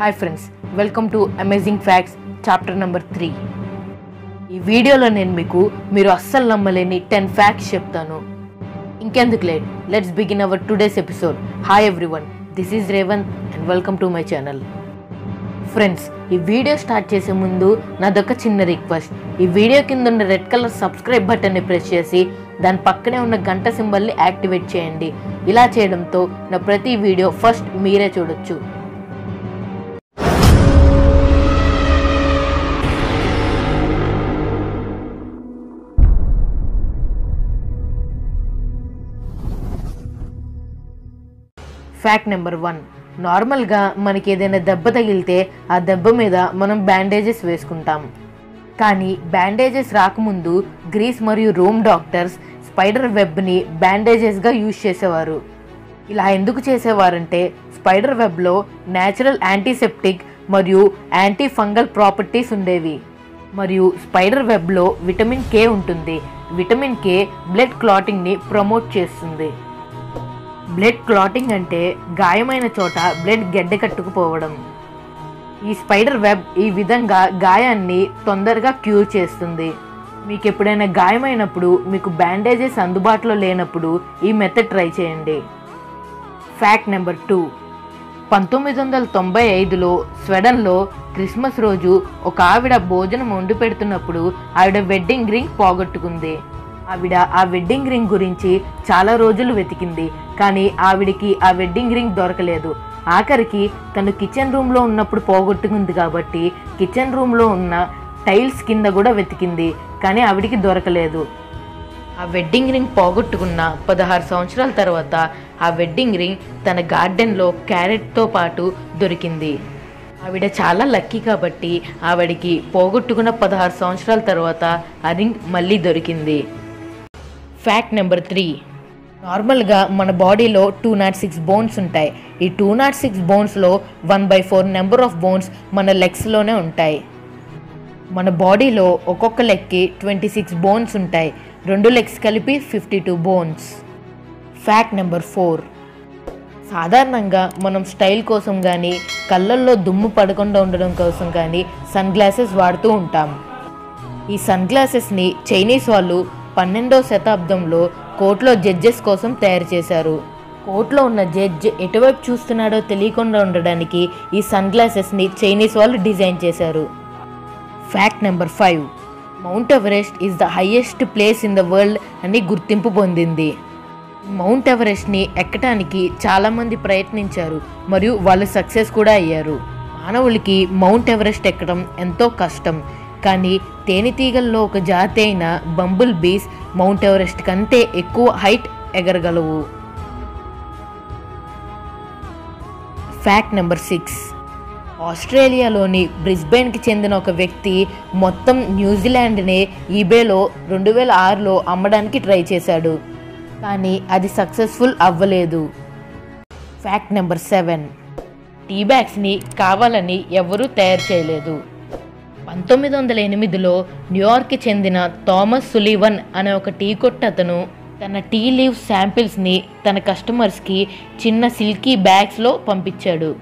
Hi friends welcome to amazing facts chapter number three ఈ వీడియోలో నేను మీకు మీరు అస్సలు నమ్మలేని టెన్ ఫ్యాక్ట్స్ చెప్తాను. ఇంకెందుకు late let's begin our today's episode hi everyone this is Revanth and welcome to my channel friends ఈ వీడియో స్టార్ట్ చేసే ముందు నాదొక చిన్న రిక్వెస్ట్ ఈ వీడియో కింద ఉన్న రెడ్ కలర్ సబ్స్క్రైబ్ బటన్ని ప్రెస్ చేసి దాని పక్కనే ఉన్న గంట సింబల్ని యాక్టివేట్ చేయండి. ఇలా చేయడంతో నా ప్రతి వీడియో ఫస్ట్ మీరే చూడొచ్చు. ఫ్యాక్ట్ నెంబర్ వన్ నార్మల్గా మనకి ఏదైనా దెబ్బ తగిలితే ఆ దెబ్బ మీద మనం బ్యాండేజెస్ వేసుకుంటాం. కానీ బ్యాండేజెస్ రాకముందు గ్రీస్ మరియు రోమ్ డాక్టర్స్ స్పైడర్ వెబ్ని బ్యాండేజెస్గా యూజ్ చేసేవారు. ఇలా ఎందుకు చేసేవారంటే స్పైడర్ వెబ్లో న్యాచురల్ యాంటీసెప్టిక్ మరియు యాంటీ ఫంగల్ ప్రాపర్టీస్ ఉండేవి. మరియు స్పైడర్ వెబ్లో విటమిన్ కే ఉంటుంది. విటమిన్ కే బ్లడ్ క్లాటింగ్ని ప్రమోట్ చేస్తుంది. బ్లడ్ క్లాటింగ్ అంటే గాయమైన చోట బ్లడ్ గడ్డ కట్టుకుపోవడం. ఈ స్పైడర్ వెబ్ ఈ విధంగా గాయాన్ని తొందరగా క్యూర్ చేస్తుంది. మీకు ఎప్పుడైనా గాయమైనప్పుడు మీకు బ్యాండేజెస్ అందుబాటులో లేనప్పుడు ఈ మెథడ్ ట్రై చేయండి. Fact number two. పంతొమ్మిది వందల తొంభై ఐదులో స్వెడన్లో క్రిస్మస్ రోజు ఒక ఆవిడ భోజనం వండి పెడుతున్నప్పుడు ఆవిడ వెడ్డింగ్ రింగ్ పోగొట్టుకుంది. ఆవిడ ఆ వెడ్డింగ్ రింగ్ గురించి చాలా రోజులు వెతికింది. కానీ ఆవిడికి ఆ వెడ్డింగ్ రింగ్ దొరకలేదు. ఆఖరికి తను కిచెన్ రూమ్లో ఉన్నప్పుడు పోగొట్టుకుంది కాబట్టి కిచెన్ రూమ్లో ఉన్న టైల్స్ కింద కూడా వెతికింది కానీ ఆవిడికి దొరకలేదు. ఆ వెడ్డింగ్ రింగ్ పోగొట్టుకున్న పదహారు సంవత్సరాల తర్వాత ఆ వెడ్డింగ్ రింగ్ తన గార్డెన్లో క్యారెట్తో పాటు దొరికింది. ఆవిడ చాలా లక్కీ కాబట్టి ఆవిడికి పోగొట్టుకున్న పదహారు సంవత్సరాల తర్వాత ఆ రింగ్ మళ్ళీ దొరికింది. ఫ్యాక్ట్ నెంబర్ త్రీ నార్మల్గా మన బాడీలో టూ నాట్ సిక్స్ బోన్స్ ఉంటాయి. ఈ two nought six బోన్స్లో one by four number of bones మన లెగ్స్లోనే ఉంటాయి. మన బాడీలో ఒక్కొక్క లెగ్కి ట్వంటీ సిక్స్ బోన్స్ ఉంటాయి. రెండు లెగ్స్ కలిపి fifty two bones fact number four సాధారణంగా మనం స్టైల్ కోసం కానీ కళ్ళల్లో దుమ్ము పడకుండా ఉండడం కోసం కానీ సన్ గ్లాసెస్ వాడుతూ ఉంటాం. ఈ సన్ గ్లాసెస్ని చైనీస్ వాళ్ళు పన్నెండో శతాబ్దంలో కోర్టులో జడ్జెస్ కోసం తయారు చేశారు. కోర్టులో ఉన్న జడ్జ్ ఎటువైపు చూస్తున్నాడో తెలియకుండా ఉండడానికి ఈ సన్ గ్లాసెస్ని చైనీస్ వాళ్ళు డిజైన్ చేశారు. Fact number five. Mount Everest is the highest place in the world అని గుర్తింపు పొందింది. మౌంట్ ఎవరెస్ట్ని ఎక్కడానికి చాలామంది ప్రయత్నించారు మరియు వాళ్ళు సక్సెస్ కూడా అయ్యారు. మానవులకి మౌంట్ ఎవరెస్ట్ ఎక్కడం ఎంతో కష్టం. కానీ తేనెటీగల్లో ఒక జాతి అయిన బంబుల్ బీస్ మౌంట్ ఎవరెస్ట్ కంటే ఎక్కువ హైట్ ఎగరగలవు. Fact number six. ఆస్ట్రేలియాలోని బ్రిస్బెన్కి చెందిన ఒక వ్యక్తి మొత్తం న్యూజిలాండ్ని ఈబేలో రెండు వేల ఆరులో అమ్మడానికి ట్రై చేశాడు. కానీ అది సక్సెస్ఫుల్ అవ్వలేదు. Fact number seven. టీ బ్యాగ్స్ని కావాలని ఎవరూ తయారు చేయలేదు. పంతొమ్మిది వందల ఎనిమిదిలో న్యూయార్క్కి చెందిన థామస్ సులీవన్ అనే ఒక టీ కొట్టు అతను తన టీ లీవ్ శాంపిల్స్ని తన కస్టమర్స్కి చిన్న సిల్కీ బ్యాగ్స్లో పంపించాడు.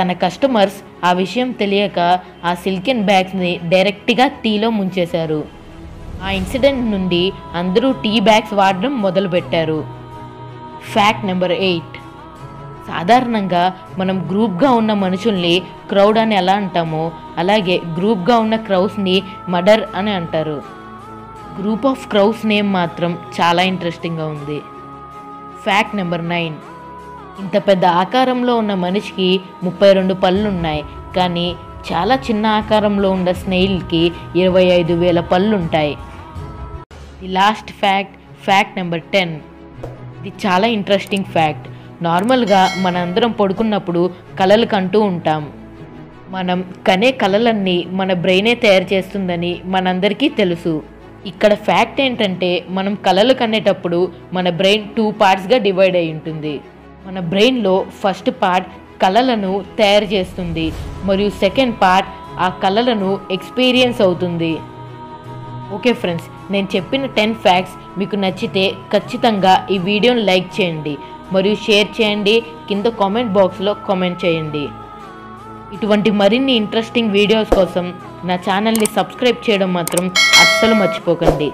తన కస్టమర్స్ ఆ విషయం తెలియక ఆ సిల్కెన్ బ్యాగ్స్ని డైరెక్ట్గా టీలో ముంచేశారు. ఆ ఇన్సిడెంట్ నుండి అందరూ టీ బ్యాగ్స్ వాడడం మొదలుపెట్టారు. Fact number eight. సాధారణంగా మనం గ్రూప్గా ఉన్న మనుషుల్ని క్రౌడ్ అని ఎలా అంటామో అలాగే గ్రూప్గా ఉన్న క్రౌస్ని మడర్ అని అంటారు. గ్రూప్ ఆఫ్ క్రౌస్ నేమ్ మాత్రం చాలా ఇంట్రెస్టింగ్గా ఉంది. Fact number nine. ఇంత పెద్ద ఆకారంలో ఉన్న మనిషికి ముప్పై రెండు పళ్ళు ఉన్నాయి కానీ చాలా చిన్న ఆకారంలో ఉన్న స్నేహిల్కి ఇరవై ఐదు వేల పళ్ళు ఉంటాయి the last fact fact number ten. ఇది చాలా ఇంట్రెస్టింగ్ ఫ్యాక్ట్. నార్మల్గా మనందరం పడుకున్నప్పుడు కలలు కంటూ ఉంటాం. మనం కనే కలలన్నీ మన బ్రెయినే తయారు చేస్తుందని మనందరికీ తెలుసు. ఇక్కడ ఫ్యాక్ట్ ఏంటంటే మనం కలలు కనేటప్పుడు మన బ్రెయిన్ టూ పార్ట్స్గా డివైడ్ అయి ఉంటుంది. మన బ్రెయిన్లో ఫస్ట్ పార్ట్ కళలను తయారు చేస్తుంది. మరియు సెకండ్ పార్ట్ ఆ కళలను ఎక్స్పీరియన్స్ అవుతుంది. ఓకే ఫ్రెండ్స్ నేను చెప్పిన టెన్ ఫ్యాక్ట్స్ మీకు నచ్చితే ఖచ్చితంగా ఈ వీడియోని లైక్ చేయండి. మరియు షేర్ చేయండి. కింద కామెంట్ బాక్స్లో కామెంట్ చేయండి. ఇటువంటి మరిన్ని ఇంట్రెస్టింగ్ వీడియోస్ కోసం నా ఛానల్ని సబ్స్క్రైబ్ చేయడం మాత్రం అస్సలు మర్చిపోకండి.